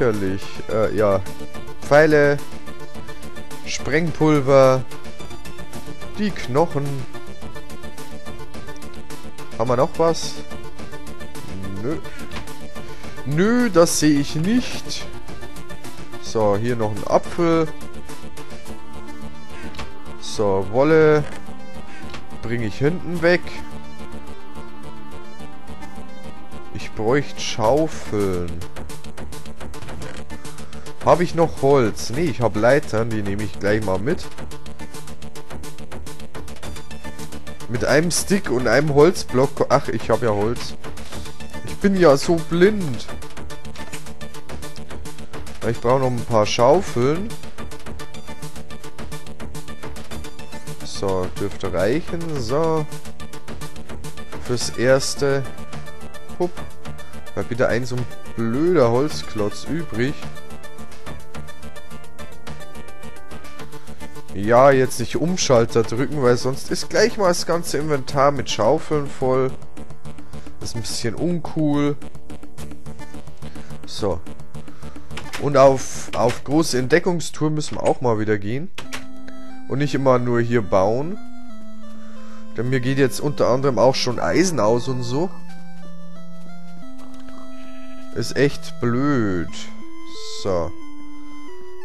Sicherlich, äh, ja. Pfeile, Sprengpulver, die Knochen. Haben wir noch was? Nö. Nö, das sehe ich nicht. So, hier noch ein Apfel. So, Wolle bringe ich hinten weg. Ich bräuchte Schaufeln. Habe ich noch Holz? Nee, ich habe Leitern, die nehme ich gleich mal mit. Mit einem Stick und einem Holzblock. Ach, ich habe ja Holz. Ich bin ja so blind. Ich brauche noch ein paar Schaufeln. So, dürfte reichen. So. Fürs Erste. Hup. Bleibt wieder ein so ein blöder Holzklotz übrig. Ja, jetzt nicht Umschalter drücken, weil sonst ist gleich mal das ganze Inventar mit Schaufeln voll. Das ist ein bisschen uncool. So. Und auf, auf große Entdeckungstour müssen wir auch mal wieder gehen. Und nicht immer nur hier bauen. Denn mir geht jetzt unter anderem auch schon Eisen aus und so. Ist echt blöd. So.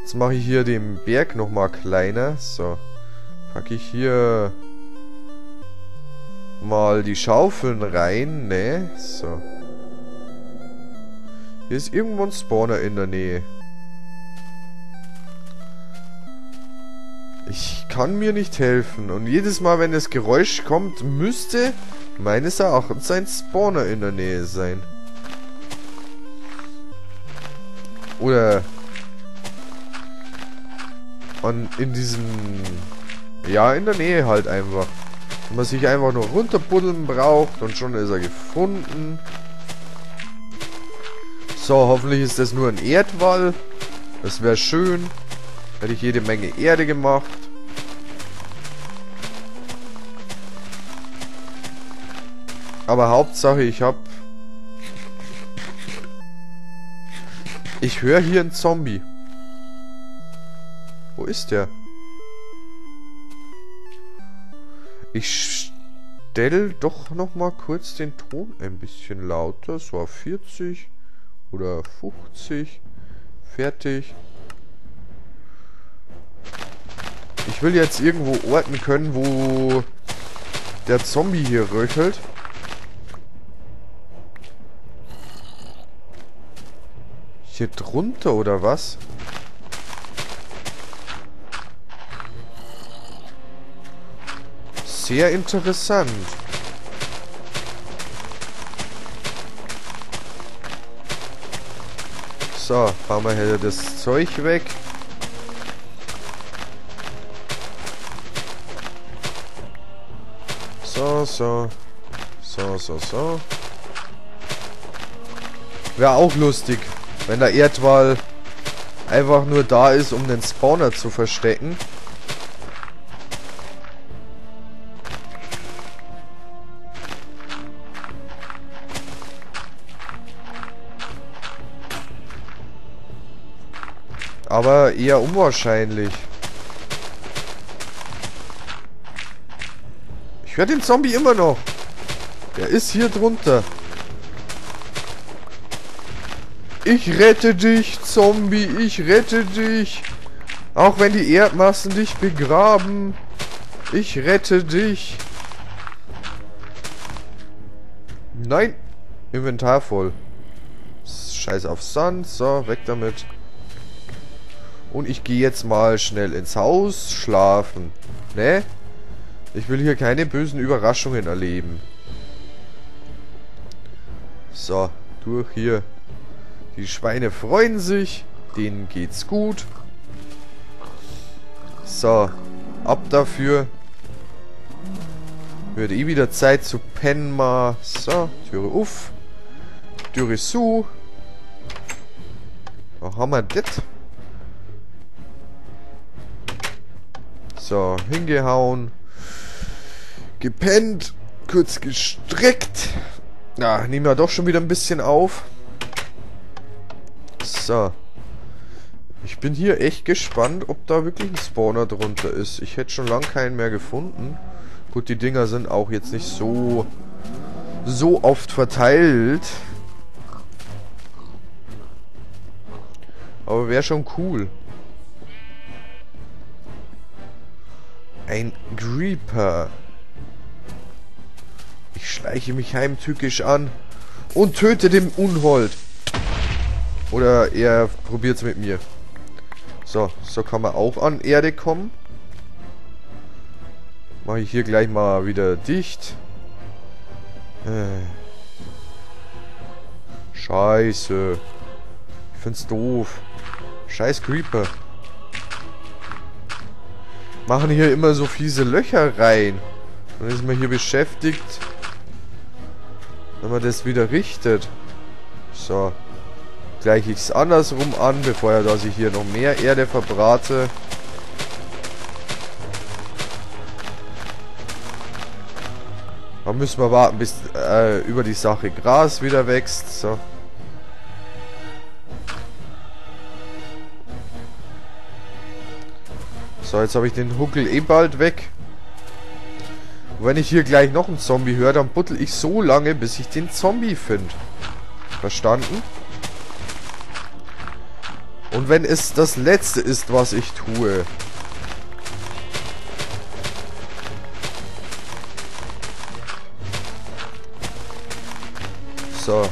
Jetzt mache ich hier den Berg nochmal kleiner. So. Packe ich hier mal die Schaufeln rein. Ne? So. Hier ist irgendwo ein Spawner in der Nähe. Ich kann mir nicht helfen. Und jedes Mal, wenn das Geräusch kommt, müsste meines Erachtens ein Spawner in der Nähe sein. Oder und in diesem... Ja, in der Nähe halt einfach. Wenn man sich einfach nur runterbuddeln braucht und schon ist er gefunden. So, hoffentlich ist das nur ein Erdwall. Das wäre schön. Hätte ich jede Menge Erde gemacht. Aber Hauptsache, ich habe... Ich höre hier einen Zombie. Wo ist der? Ich stelle doch noch mal kurz den Ton ein bisschen lauter. So auf 40 oder 50. Fertig. Ich will jetzt irgendwo orten können, wo der Zombie hier röchelt. Hier drunter oder was? Sehr interessant. So, fahren wir hier das Zeug weg. So, so. So, so, so. Wäre auch lustig, wenn der Erdwall einfach nur da ist, um den Spawner zu verstecken. Aber eher unwahrscheinlich. Ich höre den Zombie immer noch. Der ist hier drunter. Ich rette dich, Zombie. Ich rette dich. Auch wenn die Erdmassen dich begraben. Ich rette dich. Nein. Inventar voll. Scheiß auf Sand. So, weg damit. Und ich gehe jetzt mal schnell ins Haus schlafen. Ne? Ich will hier keine bösen Überraschungen erleben. So, durch hier. Die Schweine freuen sich. Denen geht's gut. So, ab dafür. Wird eh wieder Zeit zu pennen mal. So, Türe auf. Türe zu. Was haben wir das? So, hingehauen. Gepennt. Kurz gestreckt. Ja, nehmen wir doch schon wieder ein bisschen auf. So. Ich bin hier echt gespannt, ob da wirklich ein Spawner drunter ist. Ich hätte schon lange keinen mehr gefunden. Gut, die Dinger sind auch jetzt nicht so so oft verteilt. Aber wäre schon cool. Ein Creeper. Ich schleiche mich heimtückisch an und töte den Unhold. Oder er probiert es mit mir. So, so kann man auch an Erde kommen. Mache ich hier gleich mal wieder dicht. Äh. Scheiße. Ich find's doof. Scheiß Creeper. Machen hier immer so fiese Löcher rein. Dann ist man hier beschäftigt, wenn man das wieder richtet. So. Gleiche ich es andersrum an, bevor er da sich hier noch mehr Erde verbrate. Da müssen wir warten, bis äh, über die Sache Gras wieder wächst. So. So, jetzt habe ich den Huckel eh bald weg. Und wenn ich hier gleich noch einen Zombie höre, dann buttel ich so lange, bis ich den Zombie finde. Verstanden? Und wenn es das Letzte ist, was ich tue, So.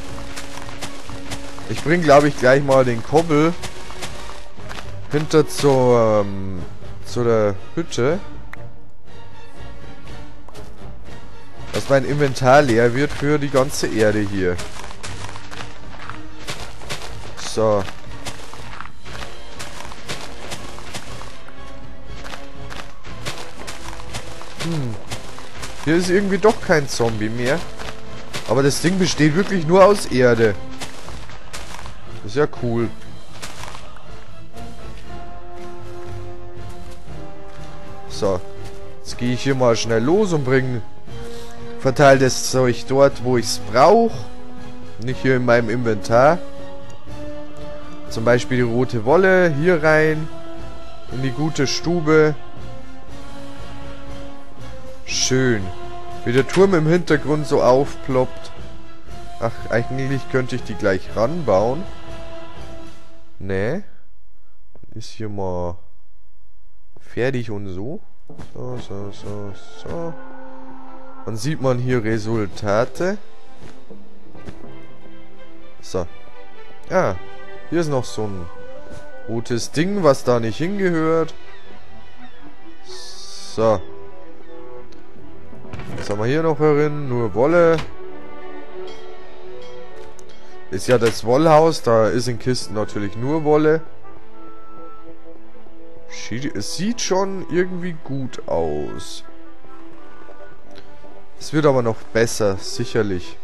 Ich bring, glaube ich, gleich mal den Kobbel hinter zur, ähm, zu der Hütte. Dass mein Inventar leer wird für die ganze Erde hier. So. Hm. Hier ist irgendwie doch kein Zombie mehr. Aber das Ding besteht wirklich nur aus Erde. Das ist ja cool. So. Jetzt gehe ich hier mal schnell los und bringe... Verteile das Zeug dort, wo ich es brauche. Nicht hier in meinem Inventar. Zum Beispiel die rote Wolle hier rein. In die gute Stube. Schön. Wie der Turm im Hintergrund so aufploppt. Ach, eigentlich könnte ich die gleich ranbauen. Nee. Ist hier mal fertig und so. So, so, so, so. Dann sieht man hier Resultate. So. Ja, hier ist noch so ein rotes Ding, was da nicht hingehört. So. Was haben wir hier noch herin? Nur Wolle. Ist ja das Wollhaus. Da ist in Kisten natürlich nur Wolle. Es sieht schon irgendwie gut aus. Es wird aber noch besser, sicherlich.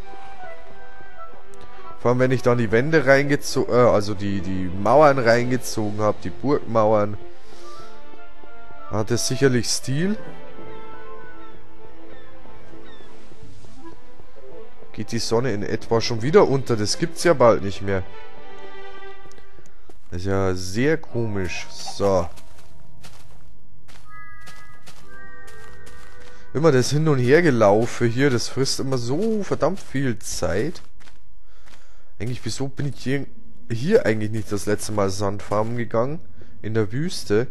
Vor allem, wenn ich dann die Wände reingezogen, äh, also die, die Mauern reingezogen habe, die Burgmauern, hat es sicherlich Stil. Geht die Sonne in etwa schon wieder unter? Das gibt's ja bald nicht mehr. Das ist ja sehr komisch. So. Immer das Hin- und Hergelaufe hier, das frisst immer so verdammt viel Zeit. Eigentlich, wieso bin ich hier, hier eigentlich nicht das letzte Mal Sandfarmen gegangen? In der Wüste.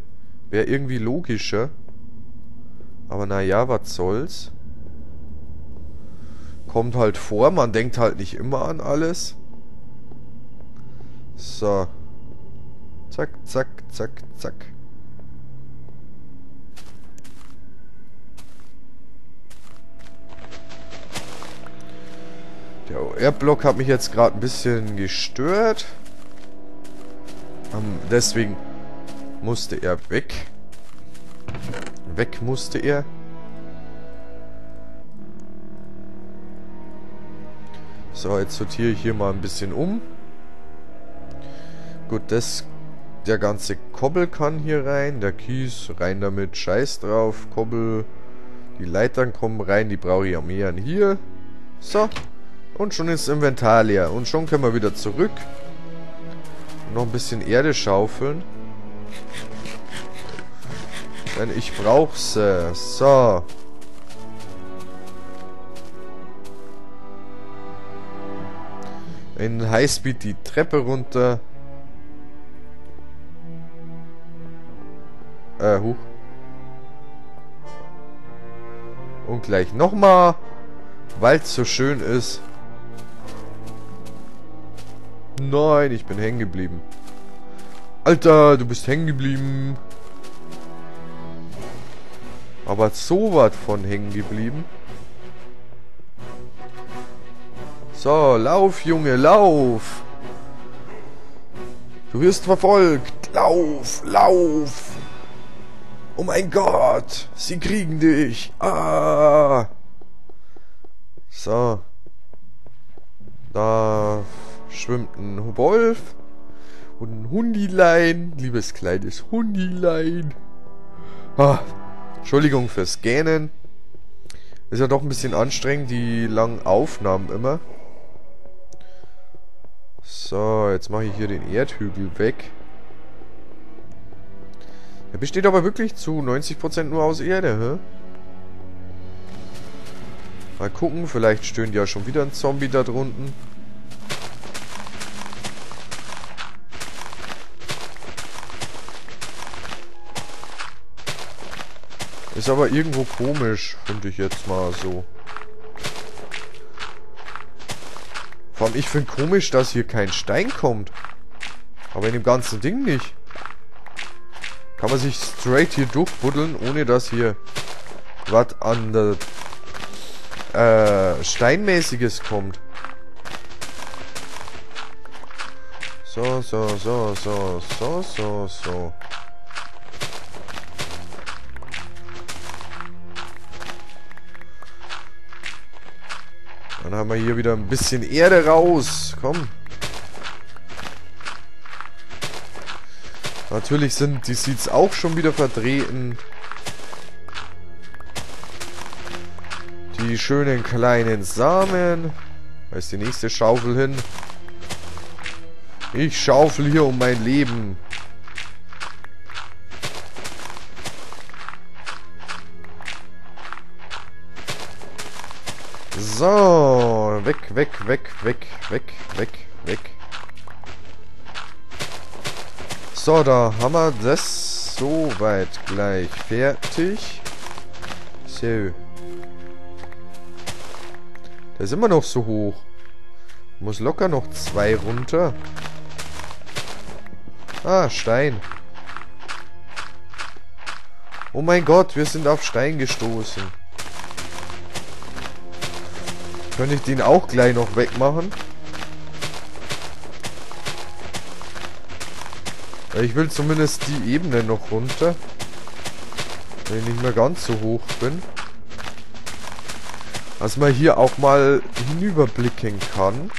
Wäre irgendwie logischer. Aber naja, was soll's. Kommt halt vor, man denkt halt nicht immer an alles. So. Zack, zack, zack, zack. Der OR-Block hat mich jetzt gerade ein bisschen gestört. Um, deswegen musste er weg. Weg musste er. So, jetzt sortiere ich hier mal ein bisschen um. Gut, das, der ganze Kobbel kann hier rein. Der Kies, rein damit, scheiß drauf. Kobbel, die Leitern kommen rein, die brauche ich am eher hier. So, und schon ist Inventar leer. Und schon können wir wieder zurück. Noch ein bisschen Erde schaufeln. Denn ich brauche sie. So. In Highspeed die Treppe runter. Äh, hoch. Und gleich nochmal, weil es so schön ist. Nein, ich bin hängen geblieben. Alter, du bist hängen geblieben. Aber so was von hängen geblieben. So, lauf, Junge, lauf. Du wirst verfolgt. Lauf, lauf. Oh mein Gott, sie kriegen dich. Ah. So. Da schwimmt ein Wolf und ein Hundilein. Liebes kleines Hundilein. Ah. Entschuldigung fürs Gähnen. Ist ja doch ein bisschen anstrengend, die langen Aufnahmen immer. So, jetzt mache ich hier den Erdhügel weg. Er besteht aber wirklich zu 90% nur aus Erde, hä? Mal gucken, vielleicht stöhnt ja schon wieder ein Zombie da drunten. Ist aber irgendwo komisch, finde ich jetzt mal so. Vor allem, ich finde komisch, dass hier kein Stein kommt. Aber in dem ganzen Ding nicht. Kann man sich straight hier durchbuddeln, ohne dass hier was an der äh, Steinmäßiges kommt. So, so, so, so, so, so, so. Dann haben wir hier wieder ein bisschen Erde raus. Komm. Natürlich sind die Seeds auch schon wieder vertreten. Die schönen kleinen Samen. Da ist die nächste Schaufel hin. Ich schaufel hier um mein Leben. So, weg, weg, weg, weg, weg, weg, weg. So, da haben wir das soweit gleich fertig. So. Der ist immer noch so hoch. Muss locker noch zwei runter. Ah, Stein. Oh mein Gott, wir sind auf Stein gestoßen. Könnte ich den auch gleich noch wegmachen? Ich will zumindest die Ebene noch runter. Wenn ich nicht mehr ganz so hoch bin. Dass man hier auch mal hinüberblicken kann.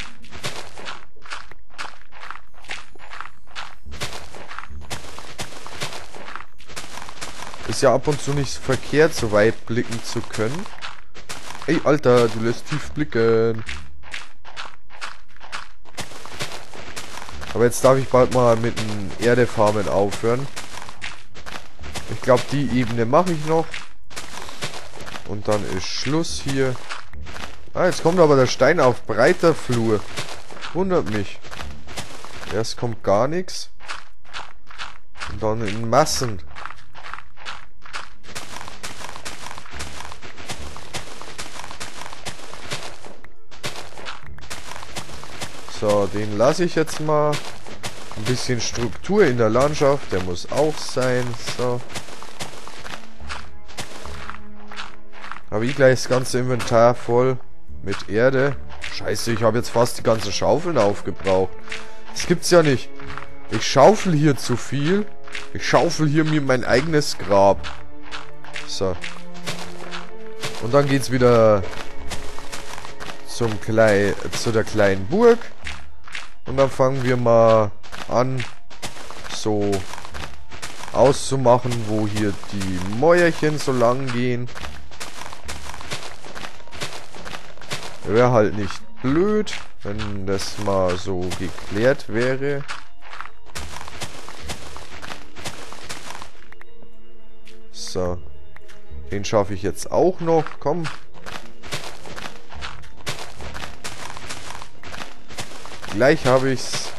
Ist ja ab und zu nicht verkehrt, so weit blicken zu können. Ey, Alter, du lässt tief blicken. Aber jetzt darf ich bald mal mit dem Erdefarmen aufhören. Ich glaube, die Ebene mache ich noch. Und dann ist Schluss hier. Ah, jetzt kommt aber der Stein auf breiter Flur. Wundert mich. Erst kommt gar nichts. Und dann in Massen. So, den lasse ich jetzt mal. Ein bisschen Struktur in der Landschaft, der muss auch sein. So. Habe ich gleich das ganze Inventar voll mit Erde. Scheiße, ich habe jetzt fast die ganzen Schaufeln aufgebraucht. Das gibt's ja nicht. Ich schaufel hier zu viel. Ich schaufel hier mir mein eigenes Grab. So. Und dann geht's wieder zum Klei zu der kleinen Burg. Und dann fangen wir mal an, so auszumachen, wo hier die Mäuerchen so lang gehen. Wäre halt nicht blöd, wenn das mal so geklärt wäre. So. Den schaffe ich jetzt auch noch. Komm. Gleich habe ich's.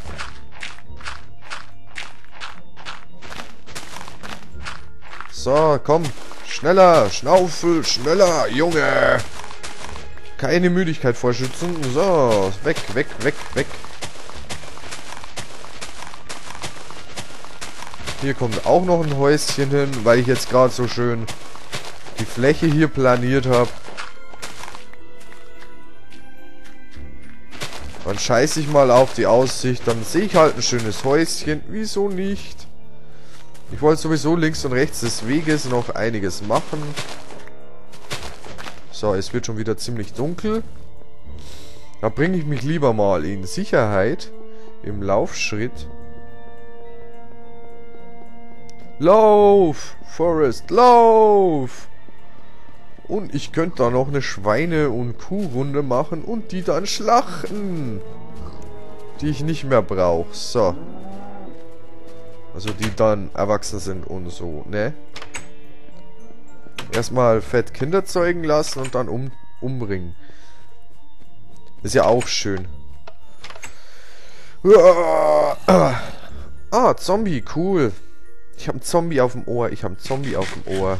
So, komm. Schneller, Schnaufel, schneller, Junge. Keine Müdigkeit vorschützen. So, weg, weg, weg, weg. Hier kommt auch noch ein Häuschen hin, weil ich jetzt gerade so schön die Fläche hier planiert habe. Dann scheiße ich mal auf die Aussicht, dann sehe ich halt ein schönes Häuschen. Wieso nicht? Ich wollte sowieso links und rechts des Weges noch einiges machen. So, es wird schon wieder ziemlich dunkel. Da bringe ich mich lieber mal in Sicherheit. Im Laufschritt. Lauf! Forest, lauf! Und ich könnte da noch eine Schweine- und Kuhrunde machen und die dann schlachten. Die ich nicht mehr brauche. So. Also die dann erwachsen sind und so, ne? Erstmal fett Kinder zeugen lassen und dann um, umbringen. Ist ja auch schön. Ah, Zombie, cool. Ich habe einen Zombie auf dem Ohr. Ich habe einen Zombie auf dem Ohr.